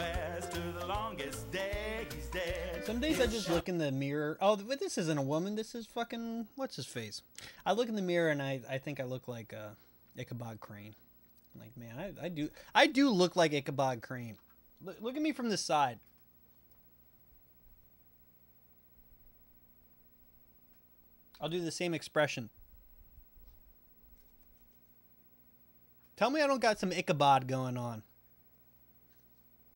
west to the longest day he's dead. Some days I just look in the mirror. Oh, but this isn't a woman. This is fucking what's his face. I look in the mirror and I, I think I look like uh, Ichabod Crane. I'm like man, I, I do I do look like Ichabod Crane. Look, look at me from the side. I'll do the same expression. Tell me I don't got some Ichabod going on.